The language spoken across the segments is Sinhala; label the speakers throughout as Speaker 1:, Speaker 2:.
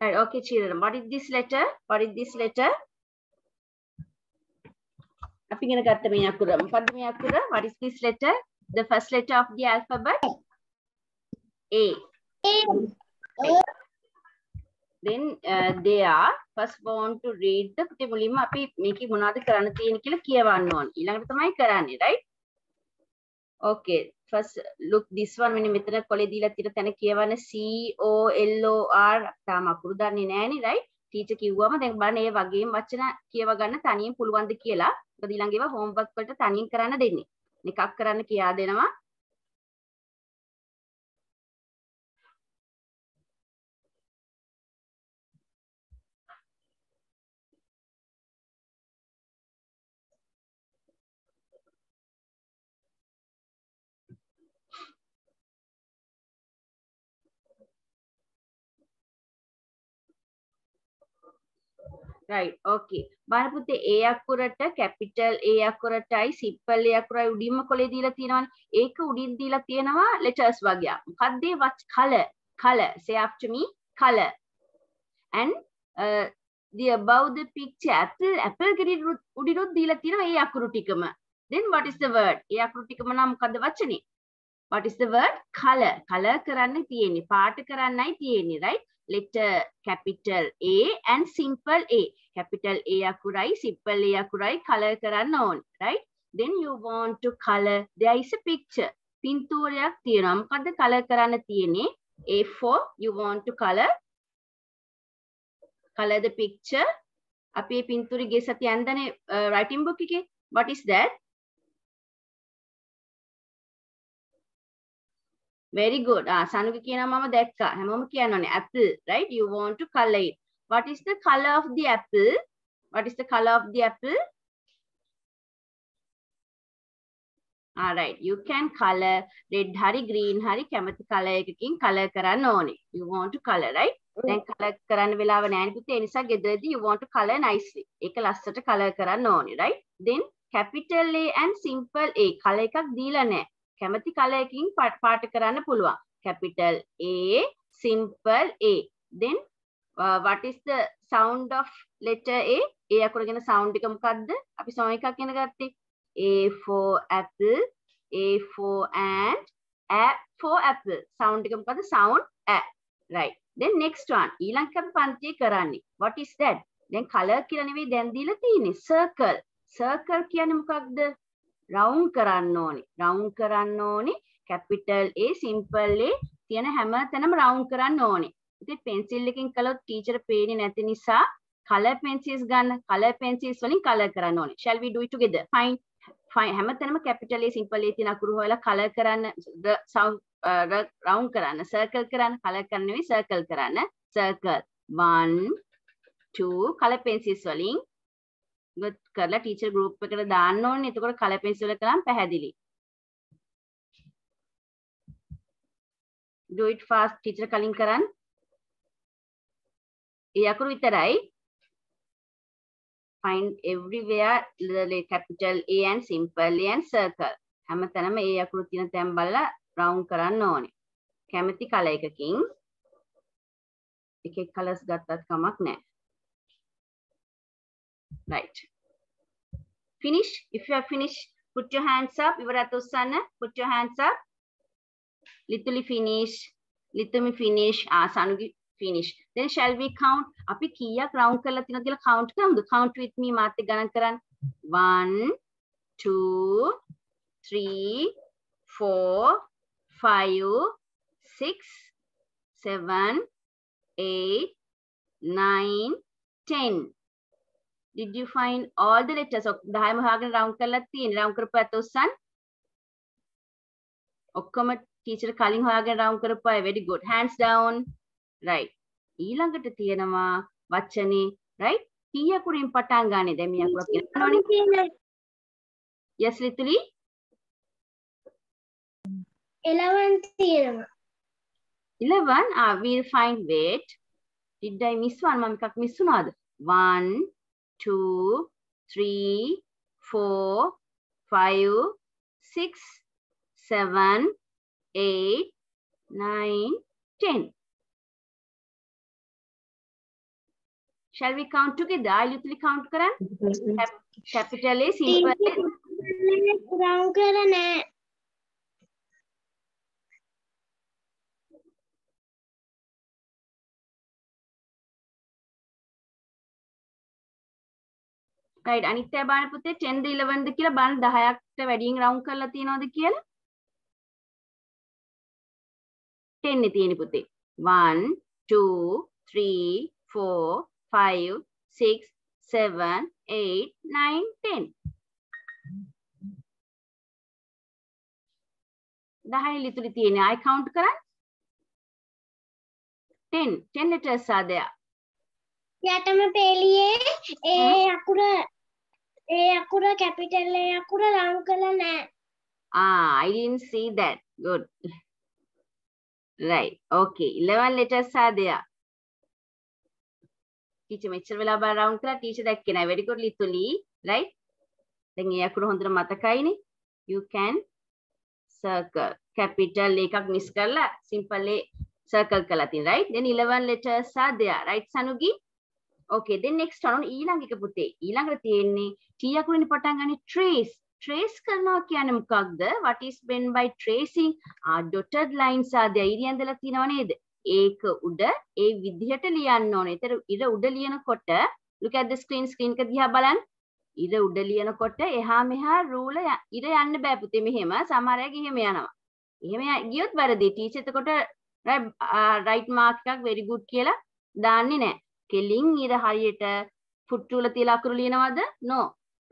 Speaker 1: Right, okay, children. What is this letter? What is this letter? අපි ඉගෙන ගත්ත මේ අකුර. මොකද්ද මේ අකුර? What is this letter? The first letter of the alphabet? A. Then uh, they are first born to read the පුතේ මුලින්ම අපි මේකේ මොනවද කරන්න තියෙන්නේ කියලා කියවන්න ඕන. ඊළඟට තමයි කරන්නේ, right? Okay. First look this one මෙන්න මෙතන කොලේ දීලා තියෙන තැන කියවන්න C O L O R තාම අකුරු දන්නේ නැහනේ, right? ටීචර් කිව්වම දැන් බලන්න ඒ වගේම වචන කියව ගන්න තනියෙන් පුළුවන්ද කියලා. මොකද ඊළඟ ඒවා හෝම්වර්ක් වලට තනියෙන් කරන්න දෙන්නේ. එකක් කරන්න කියා දෙනවා. Right. Okay. බලන්න පුතේ A අකුරට capital A අකුරටයි simple A අකුරයි උඩින්ම කොලේ දීලා තියෙනවානේ. ඒක උඩින් දීලා තියෙනවා letters වගේක්. මොකක්ද ඒ color? color. Say after me. color. And uh, the above the picture apple apple ගෙඩි උඩිනුත් දීලා තියෙනවා ඒ අකුරු ටිකම. Then what is the word? ඒ අකුරු ටිකම නම් මොකද්ද වචනේ? What is the word? color. color කරන්න තියෙන්නේ. පාට කරන්නයි තියෙන්නේ. Right? Letter capital A and simple A. Capital A අකුරයි simple A අකුරයි color කරන්න ඕනේ. Right? Then you want to color. There is a picture. පින්තූරයක් තියෙනවා. මොකද්ද color කරන්න තියෙන්නේ? A4 you want to color color the picture. අපි මේ පින්තූරي ගේ සතිය ඇන්දනේ uh, writing book එකේ. What is that? Very good. Ah sanuga කියනවා මම දැක්කා. හැමෝම කියනවානේ apple right? You want to color it. What is the color of the apple? What is the color of the apple? All right. You can color red hari green hari කැමති color එකකින් color කරන්න ඕනේ. You want to color right? දැන් color කරන්න වෙලාව නැහැ පුතේ ඒ නිසා ගෙදරදී you want to color nicely. ඒක ලස්සට color කරන්න ඕනේ right? Then capital A and simple A. Color එකක් දීලා නැහැ. කැමති කලයකින් පාට කරන්න පුළුවන්. capital A, simple A. Then uh, what is the sound of letter A? A අකුරගෙන sound එක මොකද්ද? අපි සම එකක් කියන ගත්තේ. A for apple, A for and, A for apple. sound එක මොකද්ද? sound A. right. then next one. ඊළඟ අපි පන්තියේ කරන්නේ. what is that? දැන් color කියලා නෙවෙයි දැන් දීලා තියෙන්නේ. circle. circle කියන්නේ මොකක්ද? රවුන්ඩ් කරන්න ඕනේ. රවුන්ඩ් කරන්න ඕනේ. කැපිටල් A සිම්පල් A තියෙන හැම තැනම රවුන්ඩ් කරන්න ඕනේ. ඉතින් පෙන්සිල් එකකින් කළොත් ටීචර් පේන්නේ නැති නිසා color pencils ගන්න. color pencils වලින් color කරන්න ඕනේ. Shall we do it together? Fine. Fine. හැම තැනම capital A simple A තියෙන අකුරු හොයලා color කරන්න sound uh, රවුන්ඩ් කරන්න. circle කරන්න. color කරන්න නෙවෙයි circle කරන්න. circle 1 2 color pencils වලින් කරලා ටීචර් ගෲප් එකට දාන්න ඕනේ. එතකොට කලර් පෙන්සිල් එක කරාම පැහැදිලි. do it fast ටීචර් කලින් කරන්න. ඒ අකුරු විතරයි. find everywhere the capital A and simple A and circle. හැමතැනම ඒ අකුරු තියෙන තැන් බලලා round කරන්න ඕනේ. කැමති කලර් එකකින් එක එක කලර්ස් ගත්තත් කමක් නැහැ. Right. Finish. If you have finished, put your hands up. Ivaratosana, put your hands up. Little finish. Little finish. Ah, Sanugi finish. Then shall we count? අපි කීයක් round කරලා තියෙනවද කියලා count කරමුද? Count with me මාත් එක්ක ගණන් කරන්න. 1 2 3 4 5 6 7 8 9 10 Did you find all the letters? 10ම හොයාගෙන round කරලා තියෙන්නේ. Round කරපු අත උස්සන්. ඔක්කොම ටීචර් කලින් හොයාගෙන round කරපු අය. Very good. Hands down. Right. ඊළඟට තියෙනවා වචනේ right? කී අකුරින් පටන් ගන්නෙ. දැන් මේ අකුර කියනවනේ yes ලිතුලි
Speaker 2: 11 තියෙනවා.
Speaker 1: 11 ah we'll find wait. Did i miss one? මම එකක් මිස් වුණාද? 1 two, three, four, five, six, seven, eight, nine, ten. Shall we count together? I usually count, Karan. Capital A, simple. A
Speaker 2: රවුම් කර නෑ
Speaker 1: right? අනිත් අය බලන්න පුතේ 10ද 11ද කියලා බලන්න 10ක්ට වැඩියෙන් රවුන්ඩ් කරලා තියනවද කියලා? 10 නේ තියෙන්නේ පුතේ. 1 2 3 4 5 6 7 8 9 10 10 ලිතුලි තියෙන්නේ. ආයි කවුන්ට් කරන්න 10 10 letters are there
Speaker 2: යටම පේලියේ ඒ අකුර ඒ අකුර කැපිටල් ඒ අකුර රවුම් කළා නෑ
Speaker 1: Ah, I didn't see that. Good. Right. Okay. 11 letters are there. Teacher මෙච්චර වෙලා බල රවුන්ඩ් කරලා teacher දැක්කේ නැහැ. Very good ලිතුලි. Right? දැන් ඒ අකුර හොඳට මතකයිනේ. You can circle. Capital එකක් මිස් කරලා simple A circle කරලා තියෙන. Right? Then 11 letters are there. Right Sanugi? Okay. Then next one ඊළඟ එක පුතේ. ඊළඟට තියෙන්නේ T අකුරෙන් පටන් ගන්නේ trace. trace කරනවා කියන්නේ මොකක්ද? What is meant by tracing? ආ dotted lines are there. ඉරියන් දලා තියෙනව නේද? ඒක උඩ ඒ විදිහට ලියන්න ඕනේ. ඒතර ඉර උඩ ලියනකොට look at the screen screen එක දිහා බලන්න. ඉර උඩ ලියනකොට එහා මෙහා රූල ඉර යන්න බෑ පුතේ මෙහෙම. සමහර අය ගිහෙම යනවා. එහෙම ගියොත් වැරදි. ටීචර් එතකොට right mark එකක් very good කියලා දාන්නේ නැහැ. කෙලින් ඉර හරියට foot රූල තියලා අකුරු ලියනවද? no.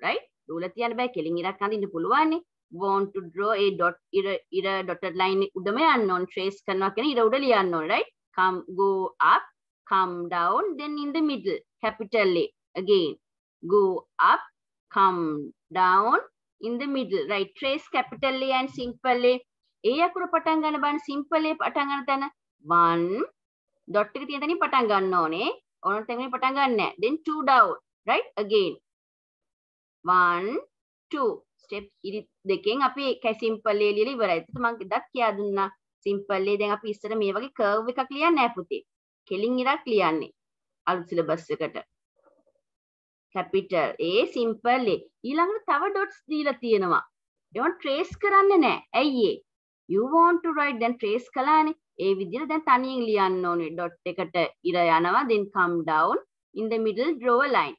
Speaker 1: right? රූල තියන්න බෑ කෙලින් ඉරක් අඳින්න පුළුවන් නේ. want to draw a dot ඉර ඉර dotted line උඩම යන්න ඕන trace කරනවා කියන්නේ ඉර උඩ ලියන්න ඕන right come go up come down then in the middle capital A again go up come down in the middle right trace capital A and simple A ඒ අකුර පටන් ගන්න බලන්න simple A පටන් ගන්න තැන 1 dot එක තියෙන තැනින් පටන් ගන්න ඕනේ ඕන තැනින් පටන් ගන්න නැහැ then 2 down right again 1 2 step ඉරි දෙකෙන් අපි කැ සිම්පල් ඒ ලියලා ඉවරයි. ඒත් මම එදත් කියා දුන්නා සිම්පල් ඒ දැන් අපි ඉස්සර මේ වගේ කර්ව් එකක් ලියන්නේ නැහැ පුතේ. කෙලින් ඉරක් ලියන්නේ. අලුත් සිලබස් එකට. Capital A simple A. ඊළඟට තව ඩොට්ස් දීලා තියෙනවා. ඒවා ට්‍රේස් කරන්නේ නැහැ. ඇයි ඒ? you want to write then trace කළානේ. ඒ විදිහට දැන් තනියෙන් ලියන්න ඕනේ. ඩොට් එකට ඉර යනවා then come down in the middle draw a line.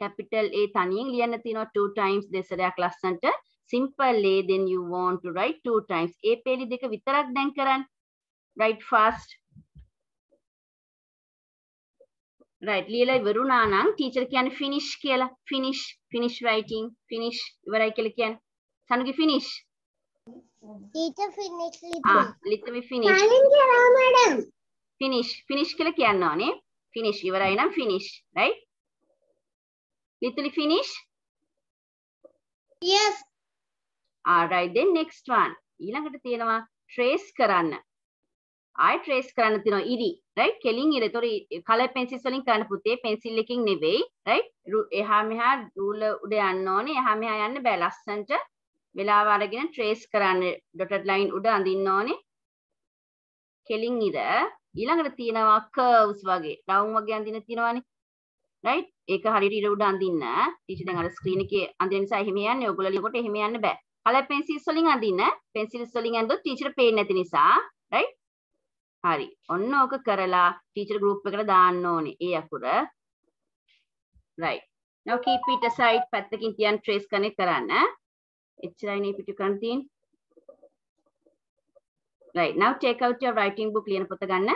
Speaker 1: capital A තනියෙන් ලියන්න තියෙනවා two times දෙසරයක් ලස්සන්ට. simple A then you want to write two times. ඒ පේලි දෙක විතරක් දැන් කරන්න. write fast. right ලියලා ඉවරුණා නම් ටීචර් කියන්නේ finish කියලා. finish finish writing finish ඉවරයි කියලා කියන්නේ. සනුගේ finish.
Speaker 2: ටීචර් ෆිනිෂ්
Speaker 1: ආ ලිතමි finish.
Speaker 2: සාලින් කියලා මැඩම්
Speaker 1: finish finish කියලා කියන්න ඕනේ. Finish ඉවරයි නම් finish right? ලිතුලි finish.
Speaker 2: Yes.
Speaker 1: Alright then next one. ඊළඟට තියෙනවා trace කරන්න. ආයි trace කරන්න තියෙනවා ඉරි right? කෙලින් ඉර. ඒතොර color pencils වලින් කරන්න පුතේ pencil එකකින් නෙවෙයි right? එහා මෙහා ruler උඩ යන්න ඕනේ. එහා මෙහා යන්න බෑ ලස්සන්ට වෙලාව අරගෙන trace කරන්න dotted line උඩ අඳින්න ඕනේ. කෙලින් ඉර. ඊළඟට තියෙනවා curves වගේ. round වගේ අඳින්න තියෙනවානේ. Right? ඒක හරියට ඉර උඩ අඳින්න. ටීචර් දැන් අර ස්ක්‍රීන් එකේ අඳින නිසා එහෙම යන්නේ. ඔයගොල්ලෝ ලියනකොට එහෙම යන්න බෑ. කලර් පෙන්සිල්ස් වලින් අඳින්න. පෙන්සිල්ස් වලින් ඇඳුවොත් ටීචර් පේන්නේ නැති නිසා. Right? හරි. ඔන්න ඕක කරලා ටීචර් ගෲප් එකට දාන්න ඕනේ. ඒ අකුර. Right. Now keep it aside. පැත්තකින් තියන් trace කනෙක් කරන්න. එච්චරයි නේ පිටු කරන් තියෙන්නේ right. Now take out your writing book ලියන පොත ගන්න.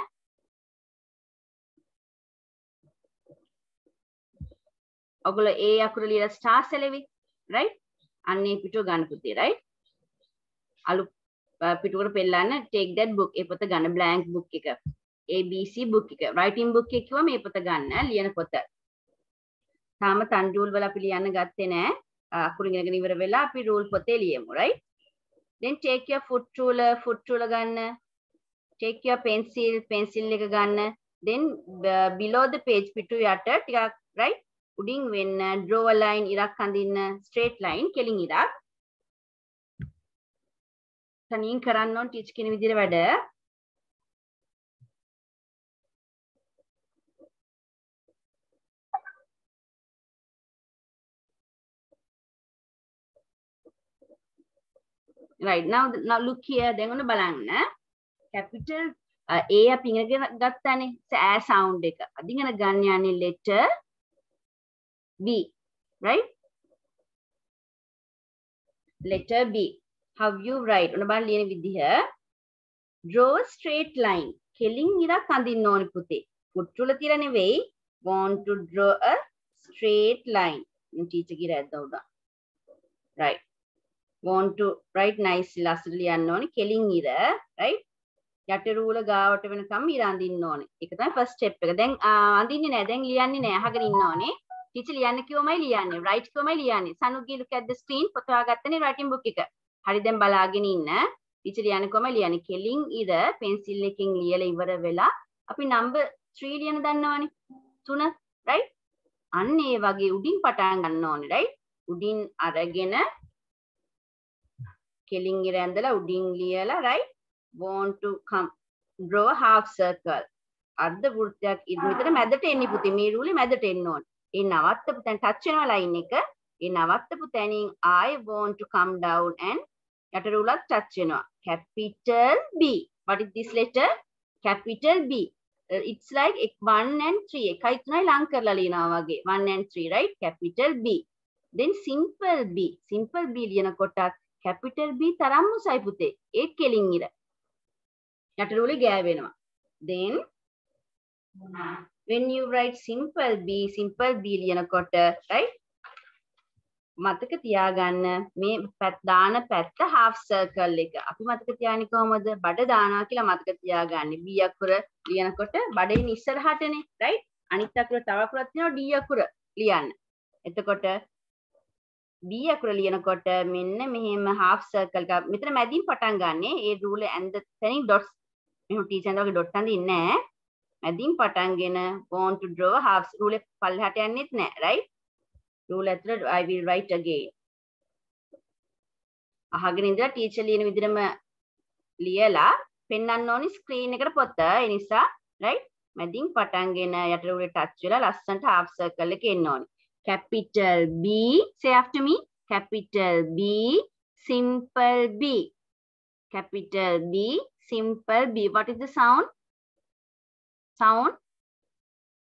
Speaker 1: ඔගොල්ලෝ ඒ අකුර ලියලා ස්ටාර් සෙලෙවි. Right? අන්නේ පිටුව ගන්න පුතේ. Right? අලු පිටුවකට පෙන්නන්න take that book. ඒ පොත ගන්න blank book එක. ABC book එක. Writing book එක කිව්වම මේ පොත ගන්න ලියන පොත. තාම තන් රූල් වල අපි ලියන්න ගත්තේ නෑ. අකුරු ඉගෙනගෙන ඉවර වෙලා අපි රූල් පොතේ ලියමු right? Then take your foot ruler foot ruler ගන්න. Take your pencil pencil එක ගන්න. Then below the page පිටු යට ටිකක් right? උඩින් වෙන්න draw a line ඉරක් අඳින්න straight line කෙලින් ඉරක්. තනියෙන් කරන්න ඕන ටීච් කියන විදිහට වැඩ. Right. Now now look here. දැන් ඔන්න බලන්න. Capital uh, A අපි ඉගෙන ගත්තානේ. ඈ sound එක. අද ඉගෙන ගන්න යන්නේ letter B. Right? Letter B. How you write? ඔන්න බලන්න ලියන විදිහ. Draw a straight line. කෙලින් ඉරක් අඳින්න ඕනේ පුතේ. කුට්ටුල තියලා නෙවෙයි. Want to draw a straight line. Teacher කිර ඇද්ද උඩ. right. Want to write nicely ලස්සට ලියන්න ඕනේ කෙලින් ඉර right? යට රූල ගාවට වෙනකම් ඉර අඳින්න ඕනේ. ඒක තමයි first step එක. දැන් අඳින්නේ නැහැ දැන් ලියන්නේ නැහැ අහගෙන ඉන්න ඕනේ. ටීචර් ලියන්න කිව්වමයි ලියන්නේ. right කිව්වමයි ලියන්නේ. සනුගේ look at the screen. පොත හොයාගත්තනේ writing book එක. හරි දැන් බලාගෙන ඉන්න. ටීචර් ලියන්නේ කොහමද ලියන්නේ. කෙලින් ඉර පෙන්සිල් එකකින් ලියලා ඉවර වෙලා අපි number 3 ලියන දන්නවනේ. 3 right? අන්න ඒ වගේ උඩින් පටන් ගන්න ඕනේ right? උඩින් අරගෙන කෙලින් ඉර ඇඳලා උඩින් ලියලා right want to come draw a half circle අර්ධ වෘත්තයක් මෙතන මැදට එන්නේ පුතේ මේ රූලේ මැදට එන්න ඕනේ. ඒ නවත්තපු තැන ටච් වෙනවා ලයින් එක. ඒ නවත්තපු තැනින් I want to come down and යට රූලත් ටච් වෙනවා. capital B. What is this letter? capital B. Uh, it's like 1 and 3 එකයි තුනයි ලං කරලා ලියනවා වගේ 1 and 3 right capital B. then simple B. simple B ලියනකොටත් capital B තරම්ම උසයි පුතේ. ඒ කෙලින් ඉර. යටරූලේ ගෑවෙනවා. then when you write simple b simple b ලියනකොට right මතක තියාගන්න මේ දාන පැත්ත half circle එක. අපි මතක තියාගන්නේ කොහොමද? බඩ දානවා කියලා මතක තියාගන්නේ. b අකුර ලියනකොට බඩේන ඉස්සරහටනේ right? අනිත් අකුර තව අකුරක් තියෙනවා d අකුර ලියන්න. එතකොට B අකුර ලියනකොට මෙන්න මෙහෙම half circle එකක්. මෙතන මැදින් පටන් ගන්නෙ ඒ රූලේ ඇඳ තැනින් dots. මෙහෙම ටීචර් වගේ dot අඳින්නේ නැහැ. මැදින් පටන්ගෙන want to draw half රූලේ පල්ලෙහාට යන්නෙත් නැහැ right? රූල ඇතුළට I will write again. අහගෙන ඉඳලා ටීචර් ලියන විදිහටම ලියලා පෙන්වන්න ඕනි ස්ක්‍රීන් එකට පොත. ඒ නිසා right? මැදින් පටන්ගෙන යට රූලේ ටච් වෙලා ලස්සනට half circle එක එන්න ඕනි. Capital B. Say after me. Capital B, simple B. Capital B, simple B. What is the sound? Sound?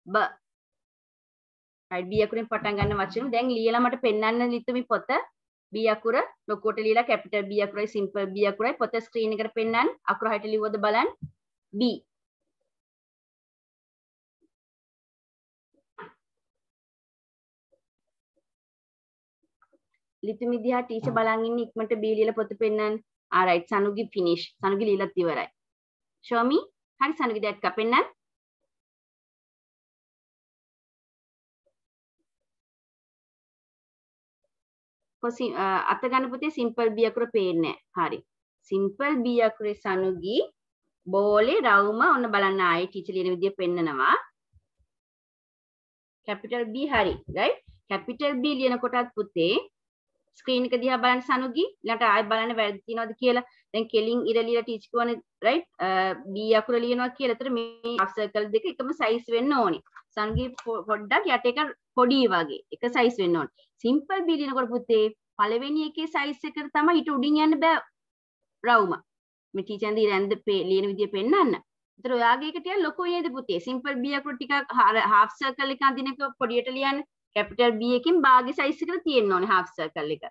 Speaker 1: B. right B අකුරෙන් පටන් ගන්න වචන දැන් ලියලා මට පෙන්වන්න ලිතුමි පොත B අකුර ලොකුවට ලියලා capital B අකුරයි simple B අකුරයි පොත ස්ක්‍රීන් එකට පෙන්වන්න අකුර හරියට ලිව්වද බලන්න B ලිතුමි දිහා ටීචර් බලන් ඉන්න ඉක්මනට B ලියලා පොත පෙන්නන්න. alright සනුගි finish. සනුගි ලියලත් ඉවරයි. show me. හරි සනුගි දැක්ක පෙන්නන්න. කොසි අත ගන්න පුතේ simple B අකුර පේන්නේ හරි. simple B අකුරේ සනුගි බෝලේ රවුම ඔන්න බලන්න ආයේ ටීචර් ලියන විදිය පෙන්නනවා. capital B හරි. right? capital B ලියනකොටත් පුතේ ස්ක්‍රීන් එක දිහා බලන්න සනුගි ඊළඟට ආයෙ බලන්න වැරදි තියනවද කියලා දැන් කෙලින් ඉර ලියලා ටීච් කරන රයිට් B අකුර ලියනවා කියලා. ඒතර මේ half circle දෙක එකම size වෙන්න ඕනේ. සනුගි පොඩ්ඩක් යට එක පොඩි වගේ එක size වෙන්න ඕනේ. simple B ලියනකොට පුතේ පළවෙනි එකේ size එකට තමයි ඊට උඩින් යන්න බෑ රවුම. මේ ටීචර් දී රැන්ද ලියන විදිය පෙන්නන්න. ඒතර ඔයාගේ එක ටිකක් ලොකු නේද පුතේ? simple B අකුර ටිකක් half circle එක අඳින එක පොඩියට ලියන්න. කැපිටල් B එකකින් බාගේ සයිස් එකට තියෙන්න ඕනේ half circle එක.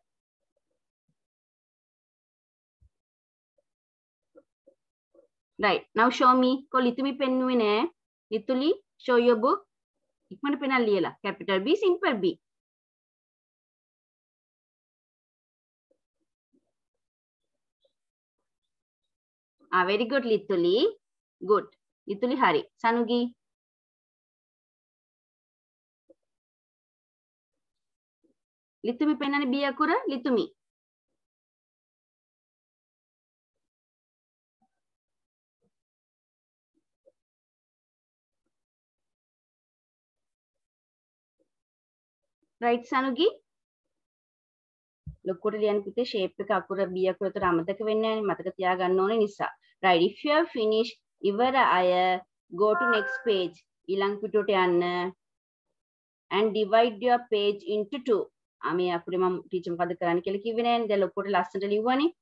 Speaker 1: right. Now show me. කො ලිතුමි පෙන්නුවේ නෑ. ලිතුලි show your book. ඉක්මනට පෙනල් ලියලා. capital B simple B. Ah very good ලිතුලි. Good. ලිතුලි හරි. සනුගි. ලිතුමි පෙන්වන්නේ B අකුර ලිතුමි. right සනුගි? ලොකුට ලියන්න පුතේ shape එක අකුර B අකුර උතර අමතක වෙන්නේ නැහැ මතක තියාගන්න ඕනේ නිසා. right if you have finished ඉවර අය go to next page ඊළඟ පිටුවට යන්න and divide your page into two. ආ මේ අකුරේ මම ටීචර් මොකද කරන්න කියලා කිව්වේ නෑනේ. දැන් ලොකුට ලස්සනට ලිව්වනේ.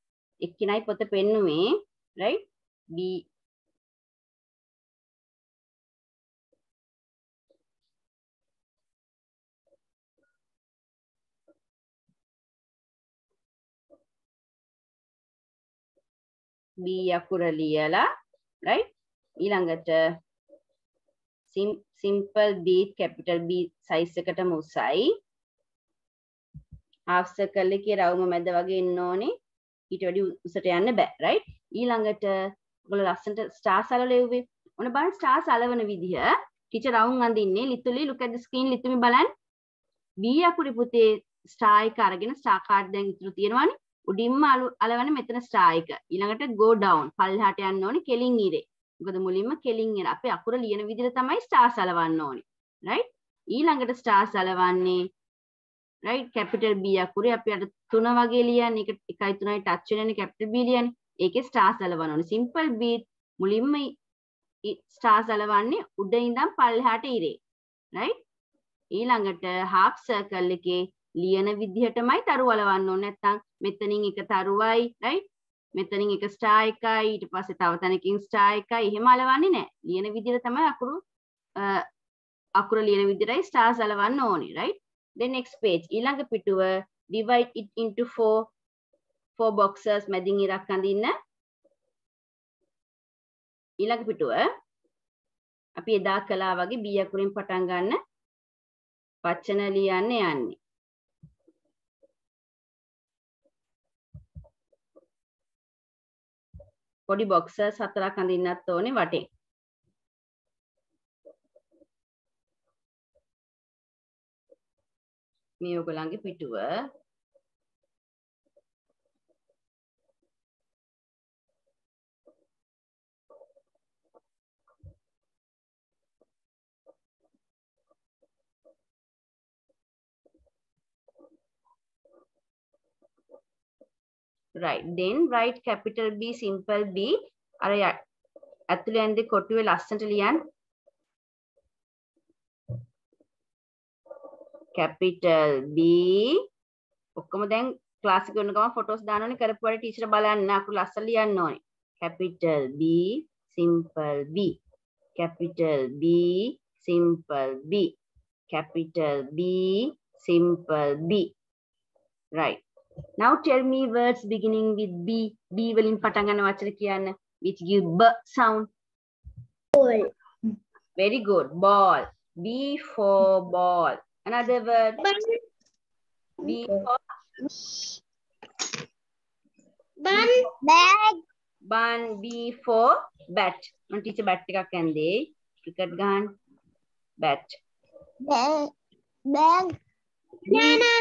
Speaker 1: එක්කෙනයි පොත පෙන්නුවේ right? B B අකුර ලියලා right? ඊළඟට simple B capital B size එකටම උසයි half circle එකේ රවුම මැද වගේ ඉන්න ඕනේ. ඊට වැඩි උසට යන්න බෑ right? ඊළඟට ඔයගොල්ලෝ ලස්සනට stars අලවලා එව්වේ. ඔන්න බලන්න stars අලවන විදිහ. ටීචර් රවුම් අඳින්නේ ලිතුලි look at the screen ලිතුමි බලන්න. B අකුරේ පුතේ star එක අරගෙන star card දැන් ඉතුරු තියෙනවානේ. උඩින්ම අලවන මෙතන star එක. ඊළඟට go down පල්ලහාට යන්න ඕනේ කෙලින් ඉරේ. මොකද මුලින්ම කෙලින් ඉර. අපේ අකුර ලියන විදිහට තමයි stars අලවන්න ඕනේ right? ඊළඟට stars අලවන්නේ right? Capital B අකුරේ අපි අර තුන වගේ ලියන්නේ. ඒක 1යි 3යි ටච් වෙනනේ capital B ලියන්නේ. ඒකේ stars අලවන්න ඕනේ simple B මුලින්ම stars අලවන්නේ උඩ ඉඳන් පල්ලෙහාට ඉරේ. right? ඊළඟට half circle එකේ ලියන විදිහටමයි තරු අලවන්න ඕනේ. නැත්නම් මෙතනින් එක තරුවයි right? මෙතනින් එක ස්ටාර් එකයි. ඊට පස්සේ තව තැනකින් ස්ටාර් එකයි. එහෙම අලවන්නේ නැහැ. ලියන විදිහට තමයි අකුරු අකුර ලියන විදිහටයි ස්ටාර්ස් අලවන්න ඕනේ right? Then next page. ඊළඟ පිටුව divide it into four four boxes මැදින් ඉරක් අඳින්න ඊළඟ පිටුව අපි එදා කළා වගේ B අකුරින් පටන් ගන්න. වචන ලියන්න යන්නේ. පොඩි බොක්සර්ස් හතරක් අඳින්නත් ඕනේ වටේ. මේ ඔයගොල්ලන්ගේ පිටුව. Right. Then write capital B simple B. අර ඇතුළේ ඇන්දේ කොටුවේ ලස්සනට ලියන්න capital B ඔක්කොම දැන් ක්ලාස් එක වෙන ගමන් ෆොටෝස් දාන්න ඕනේ කරපු වැඩ ටීචර් බලන්න අකුරු ලස්සන ලියන්න ඕනේ capital B simple B capital B simple B capital B simple B right now tell me words beginning with B B වලින් පටන් ගන්න වචන කියන්න which give b sound
Speaker 2: ball
Speaker 1: very good ball B for ball Another word.
Speaker 2: bun
Speaker 1: B for
Speaker 2: bun bag
Speaker 1: bun. B for bat. මම ටීචර් බැට් එකක් ඇන්දේ. ක්‍රිකට් ගහන්න. bat.
Speaker 2: bag bag banana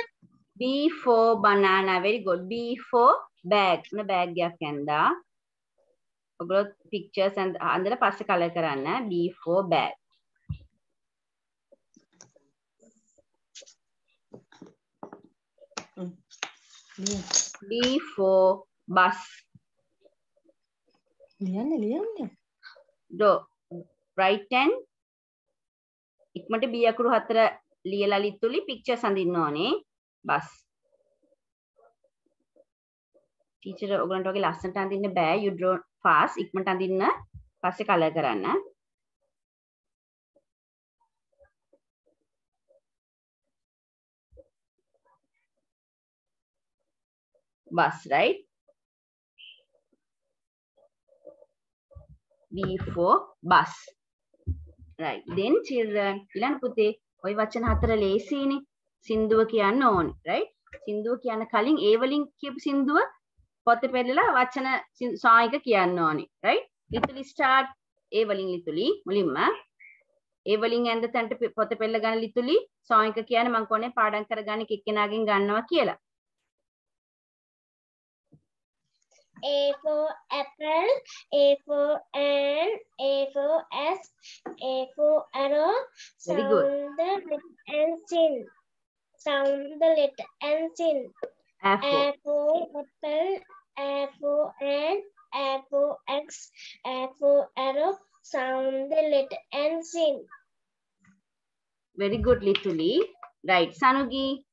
Speaker 1: B for banana. Very good. B for bag. මොන බෑග් එකක් ඇන්දා. ඔයගොල්ලෝ pictures අඳලා පස්සේ කලර් කරන්න. B for bag. B for bus.
Speaker 3: ලියන්න ලියන්න
Speaker 1: Do right hand ඉක්මනට B අකුරු හතර ලියලා ලිතුලි pictures අඳින්න ඕනේ. bus. ටීචර් ඔයගලන්ට වගේ ලස්සනට අඳින්න බෑ. you draw fast. ඉක්මනට අඳින්න. පස්සේ කලර් කරන්න. Bus, right? B for bus. Right. Then children, ඊළඟ පුතේ ওই වචන හතර ලේසියිනේ. සින්දුව කියන්න ඕනේ, right? සින්දුව කියන්න කලින් ඒ වලින් කියපු සින්දුව පොතේ පෙරලලා වචන song එක කියන්න ඕනේ, right? ලිතුලි start ඒ වලින් ලිතුලි e, මුලින්ම ඒ වලින් ඇඳ තැනට පොතේ පෙරල ගන්න ලිතුලි e, song එක කියන්නේ මම කොහොනේ පාඩම් කරගන්න එක්කෙනාගෙන් ගන්නවා කියලා.
Speaker 2: A for apple, A for ant, A for S, A for arrow.
Speaker 1: Very
Speaker 2: Sound
Speaker 1: good.
Speaker 2: the letter and sin. Sound the letter and sin. A for apple, A for ant, A for X, A for arrow. Sound the letter and sin.
Speaker 1: Very good, Lituli. Right, Sanugi.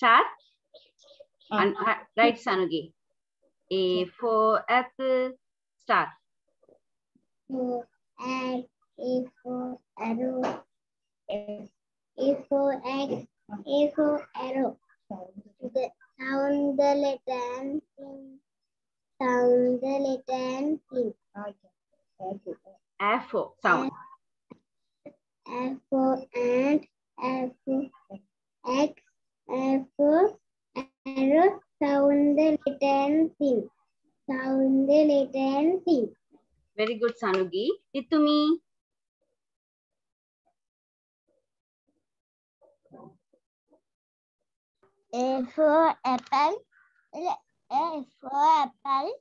Speaker 1: Start.
Speaker 3: Ah.
Speaker 1: And, uh, right, Sanugi. A for apple. Start.
Speaker 2: for egg, A for arrow, A for egg, A for arrow. The sound the letter and. Sound the letter and sing.
Speaker 1: A for sound.
Speaker 2: A for ant, A for for arrow. Sound the letter and sing. Sound the letter and sing.
Speaker 1: Very good, Sanugi. Litumi.
Speaker 2: A for apple, A for apple,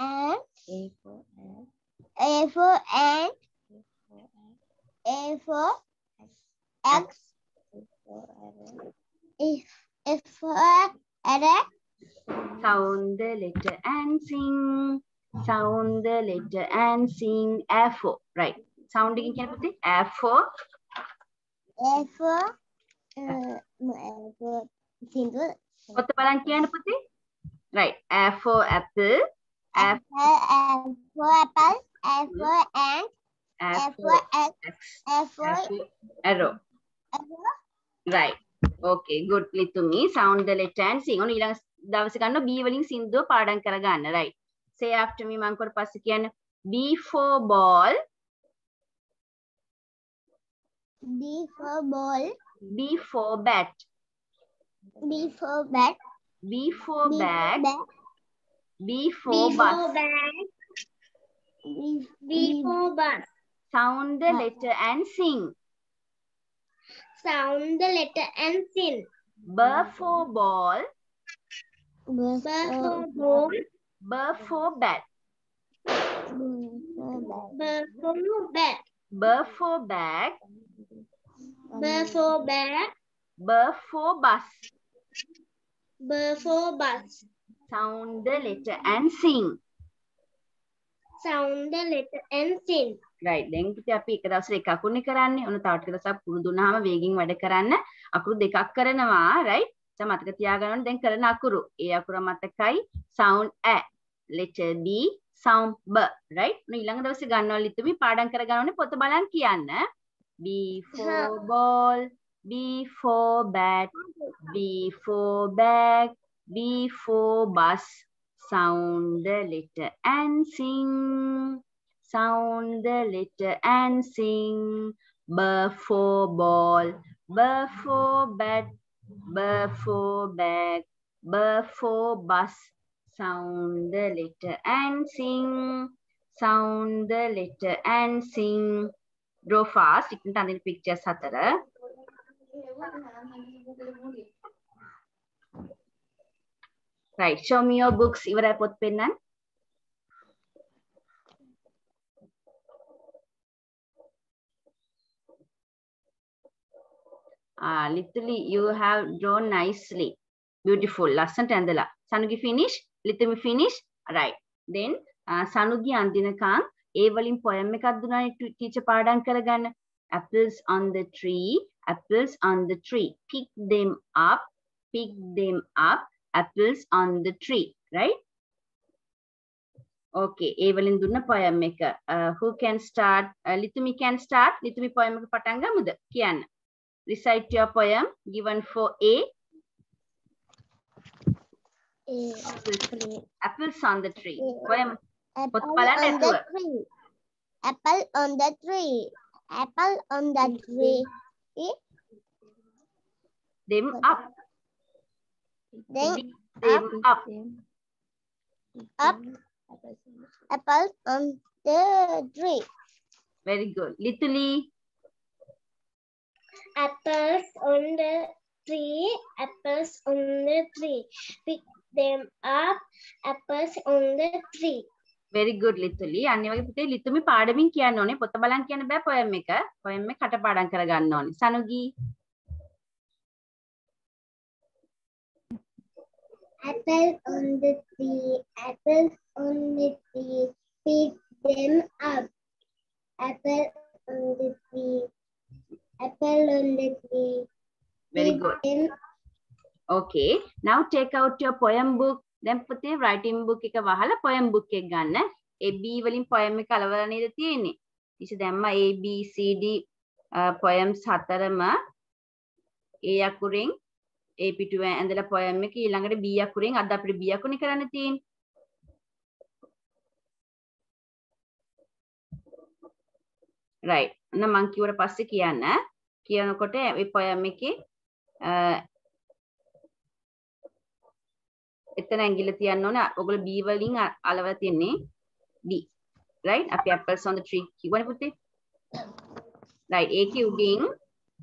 Speaker 2: and A for ant, A for X, If F for arrow,
Speaker 1: Sound the letter and sing. Sound the letter and sing. A for. Right. Sounding කියන පුතේ. A for.
Speaker 2: A for uh, A for single,
Speaker 1: පොත බලන් කියන්න පුතේ. Right. A for apple. A
Speaker 2: apple, A for apple, A for ant,
Speaker 1: A
Speaker 2: A
Speaker 1: for
Speaker 2: for X,
Speaker 1: X.
Speaker 2: A for
Speaker 1: A for arrow.
Speaker 2: arrow.
Speaker 1: Right. Okay, good. Litumi. Sound the letter and sing. ඔන්න ඊළඟ දවසේ ගන්න B වලින් සින්දුව පාඩම් කරගන්න. Right. Say after me මං කොට පස්සේ කියන්න. B for ball.
Speaker 2: B for ball,
Speaker 1: B for bat.
Speaker 2: B for bat,
Speaker 1: B for bag. B for bus.
Speaker 2: B, for bus.
Speaker 1: Sound the letter and sing.
Speaker 2: Sound the letter and sing.
Speaker 1: B for ball.
Speaker 2: B for ball,
Speaker 1: B for bat.
Speaker 2: B for bat,
Speaker 1: B for bag.
Speaker 2: B for bag,
Speaker 1: B for bus.
Speaker 2: B for bus.
Speaker 1: Sound the letter and sing.
Speaker 2: Sound the letter and sing.
Speaker 1: right. දැන් ඉතින් අපි එක දවසට එක අකුරුනේ කරන්නේ. ඔන්න තව ටික දවසක් පුරුදු වුණාම වේගෙන් වැඩ කරන්න. අකුරු දෙකක් කරනවා. Right? දැන් මතක තියාගන්න ඕනේ දැන් කරන අකුරු. ඒ අකුර මතකයි. Sound a. Letter b. Sound b. Right? ඔන්න ඊළඟ දවසේ ගන්නවා ලිතුමි පාඩම් කරගන්න ඕනේ පොත බලන් කියන්න. B for ball. B for bat. B for bag. B for bus sound the letter and sing sound the letter and sing. B for ball, B for bat, B for bag, B for bus. Sound the letter and sing. Sound the letter and sing. Draw fast. ඉක්මනට අඳින pictures හතර. Right. Show me your books. ඉවරයි පොත් පෙන්නන්න. Ah, literally, you have drawn nicely. Beautiful. ලස්සනට ඇඳලා. සනුගි finish? ලිතමි finish? Right. Then, uh, සනුගි අන්දිනකන් ඒ වලින් poem එකක් දුන්නානේ teacher පාඩම් කරගන්න. Apples on the tree, apples on the tree. Pick them up, pick them up, apples on the tree. Right? Okay, ඒ වලින් දුන්න poem එක. Uh, who can start? Uh, ලිතුමි can start. ලිතුමි poem එක පටන් ගමුද? කියන්න. Recite your poem given for A. Apples, apples on the tree. Poem.
Speaker 2: Apple
Speaker 1: බලන්න
Speaker 2: on the
Speaker 1: නැතුව.
Speaker 2: tree. Apple on the tree. Apple on the tree.
Speaker 1: Them up.
Speaker 2: Then
Speaker 1: them up.
Speaker 2: up. Apple on the tree.
Speaker 1: Very good. Literally.
Speaker 2: Apples on the tree. Apples on the tree. Pick them up. Apples on the tree.
Speaker 1: very good literally. අනිත් වගේ පුතේ ලිතුමි පාඩමින් කියන්න ඕනේ. පොත බලන් කියන්න බෑ poem එක. poem එක කටපාඩම් කරගන්න ඕනේ. සනුගී.
Speaker 2: Apple on the tree, apples on the tree, pick them up. Apple on the tree, apple on the tree,
Speaker 1: very good.
Speaker 2: Then
Speaker 1: okay now take out your poem book. දැන් පුතේ writing book එක වහලා poem book එක ගන්න. ඒ B වලින් poem එක අලවලා නේද තියෙන්නේ? ඉතින් දැම්ම A B C D a, poems හතරම A අකුරෙන් A පිටුව ඇඳලා poem එක ඊළඟට B අකුරෙන් අද අපිට B අකුරනේ කරන්න තියෙන්නේ. Right. එහෙනම් මං කිව්වට පස්සේ කියන්න. කියනකොට මේ poem එකේ අ, එතන ඇඟිල්ල තියන්න ඕනේ. ඔයගොල්ලෝ B වලින් අ- අලවලා තියන්නේ B. Right? අපි apples on the tree කිව්වනේ පුතේ. Right. ඒකේ උඩින්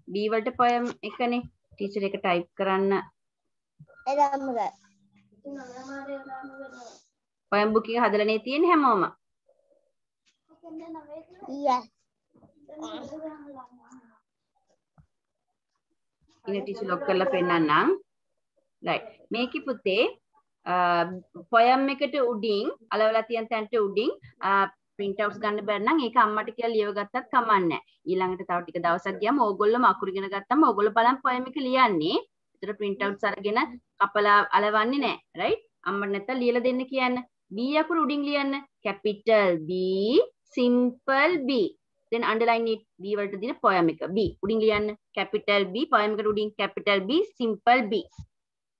Speaker 1: B වලට poem එකනේ. ටීචර් එක type කරන්න. poem book එක හදලා නේ තියෙන්නේ හැමෝම. ඉතින් ටීචර් ලොක් කරලා පෙන්නන්නම්. Right. මේකේ පුතේ poem එකට උඩින් අලවලා තියෙන තැනට උඩින් print outs ගන්න බැරි නම් ඒක අම්මට කියලා ලියව ගත්තත් කමන්නේ නැහැ. ඊළඟට තව ටික දවසක් ගියාම ඕගොල්ලෝම අකුරු ඉගෙන ගත්තම ඕගොල්ලෝ බලන් poem එක ලියන්නේ. ඒතර print outs අරගෙන කපලා අලවන්නේ නැහැ. right? අම්මට නැත්තම් ලියලා දෙන්න කියන්න. B අකුරු උඩින් ලියන්න. capital B simple B. then underline it B වලට දින poem එක B උඩින් ලියන්න. capital B poem එකට උඩින් capital B simple B.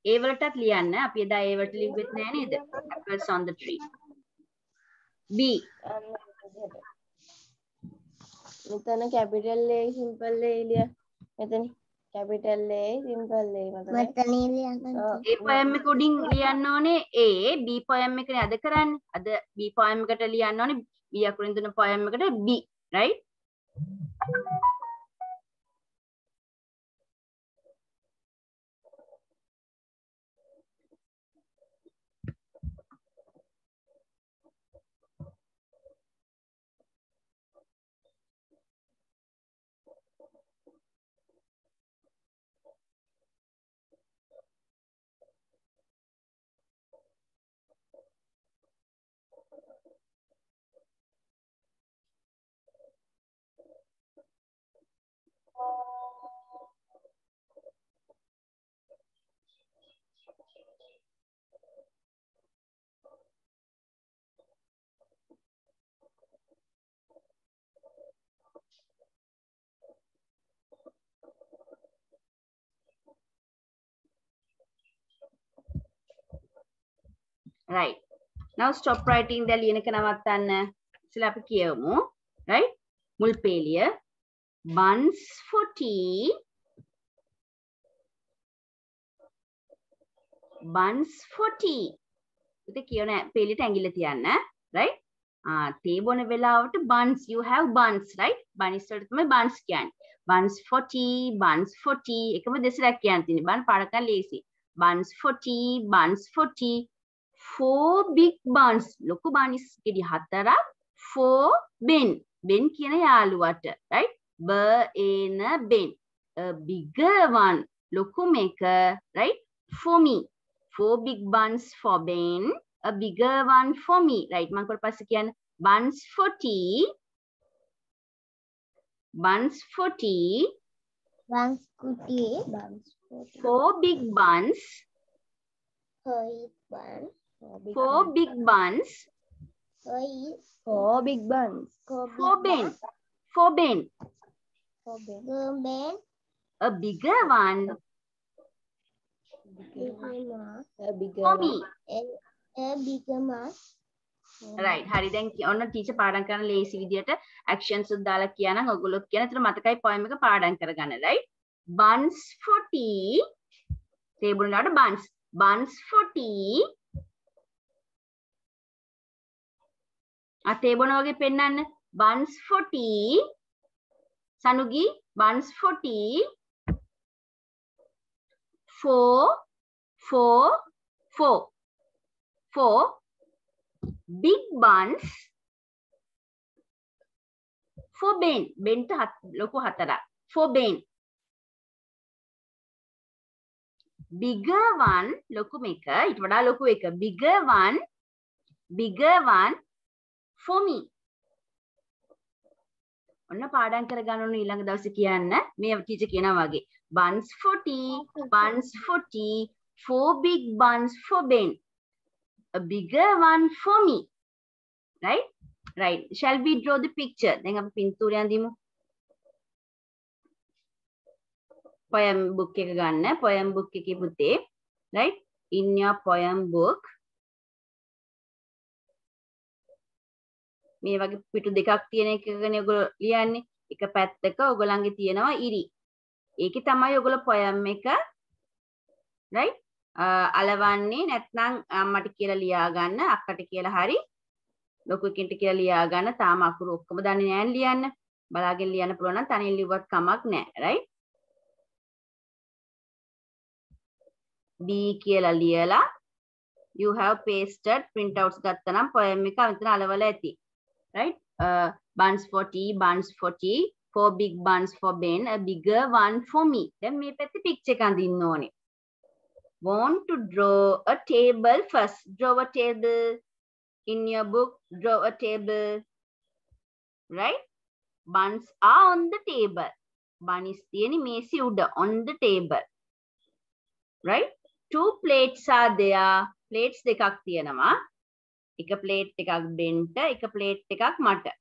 Speaker 1: ඒ වලටත් ලියන්න. අපි එදා ඒ වලට ලිව්වෙත් නෑ නේද? apples on the tree. B
Speaker 3: මෙතන කැපිටල් A සිම්පල් A එලිය මෙතන කැපිටල් A සිම්පල් A මතකයි.
Speaker 1: A poem එක උඩින් ලියන්න ඕනේ A B poem එකනේ අද කරන්නේ. අද B poem එකට ලියන්න ඕනේ B අකුරින් දුන්න poem එකට B right? Right. Now stop writing දැන් ලියන එක නවත්තන්න ඉතින් අපි කියමු right? මුල් පේලිය buns for tea. Buns for tea. ඉතින් කියන පේලියට ඇඟිල්ල තියන්න right? ආ තේ බොන වෙලාවට buns you have buns right? Buns වලට තමයි buns කියන්නේ buns for tea buns for tea. එකම දෙසරක් කියන්න තියෙන්නේ බන් පාඩකම් ලේසි buns for tea buns for tea. four big buns ලොකු බනිස් ගෙඩි හතරක් four ben ben කියන යාළුවට right b in ben a bigger one ලොකු මේක right for me four big buns for ben a bigger one for me right මම කොට පස්සේ කියන්න buns for tea buns for tea
Speaker 2: Buns cookie. Buns cookie.
Speaker 1: four big buns
Speaker 2: Hoi bun.
Speaker 1: Four big buns.
Speaker 3: Four big buns.
Speaker 1: For ben for ben
Speaker 3: four
Speaker 2: Gumben.
Speaker 1: a bigger one.
Speaker 2: Bigger
Speaker 3: a bigger
Speaker 1: for
Speaker 3: one.
Speaker 1: me.
Speaker 2: A bigger mask.
Speaker 1: right. හරි. දැන් ඔන්න ටීචර් පාඩම් කරන ලේසි විදියට actions උත් දාලා කියනනම් ඔයගොල්ලෝ කියන විතර මතකයි poem එක පාඩම් කරගන්න. Right? Buns for tea. Table වලට buns. Buns for tea ආ table වගේ පෙන්නන්න buns for tea සනුගි buns for tea four four four four big buns for Ben. Ben ට හත්- ලොකු හතරක්. For Ben. Bigger one ලොකු මේක ඊට වඩා ලොකු එක. Bigger one bigger one for me. ඔන්න පාඩම් කරගන්න ඕන ඊළඟ දවසේ කියන්න මේ ටීචර් කියනවා වගේ buns for tea, buns for tea, four big buns for Ben, a bigger one for me. Right? Right. Shall we draw the picture? දැන් අපි පින්තූරය අඳිමු. poem book එක ගන්න. poem book එකේ පුතේ. Right? In your poem book මේ වගේ පිටු දෙකක් තියෙන එකකනේ ඔයගොල්ලෝ ලියන්නේ. එක පැත්තක ඔයගොල්ලන්ගේ තියෙනවා ඉරි. ඒකේ තමයි ඔයගොල්ලෝ poem එක right? අලවන්නේ නැත්නම් අම්මට කියලා ලියා ගන්න අක්කට කියලා හරි ලොකු කෙනෙක්ට කියලා ලියා ගන්න තාම අකුරු ඔක්කොම දන්නේ නැහැ ලියන්න. බලාගෙන ලියන්න පුළුවන් නම් තනියෙන් ලිව්වත් කමක් නැහැ right? B කියලා ලියලා you have pasted printouts ගත්තනම් poem එක මෙතන අලවලා ඇති. right uh, buns for tea buns for tea four big buns for Ben a bigger one for me දැන් මේ පැත්තේ picture එක අඳින්න ඕනේ want to draw a table first draw a table in your book draw a table right buns are on the table buns තියෙන්නේ මේසෙ උඩ on the table right two plates are there plates දෙකක් තියෙනවා එක plate එකක් බෙන්ට එක plate එකක් මට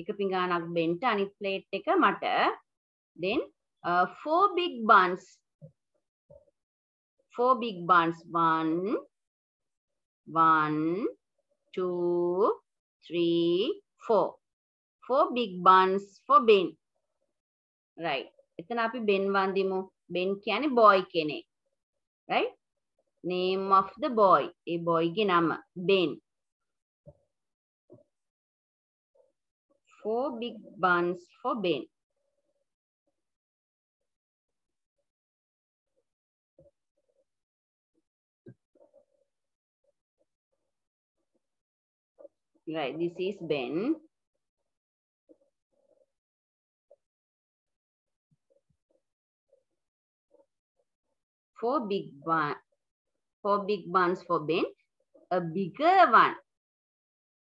Speaker 1: එක පිඟානක් බෙන්ට අනිත් plate එක මට then uh, four big buns four big buns. One, one, two, three, four. Four big buns for Ben. Right. එතන අපි Ben වන්දිමු. Ben කියන්නේ boy කෙනෙක්. Right? name of the boy a boy ginama ben four big buns for Ben. Right, this is Ben. Four big buns. Four big buns for Ben. A bigger one.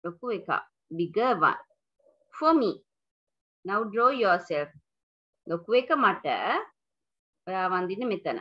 Speaker 1: ලොකු එකක්. Bigger one. For me. Now draw yourself. ලොකු එක මට ඔයා වඳින්න මෙතන.